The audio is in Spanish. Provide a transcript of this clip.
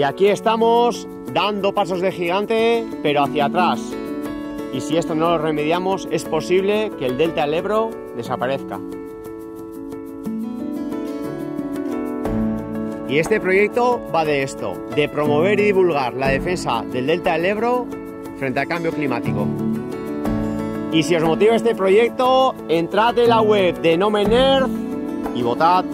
Y aquí estamos dando pasos de gigante, pero hacia atrás. Y si esto no lo remediamos, es posible que el delta del Ebro desaparezca. Y este proyecto va de esto, de promover y divulgar la defensa del delta del Ebro frente al cambio climático. Y si os motiva este proyecto, entrad en la web de Nomen Earth y votad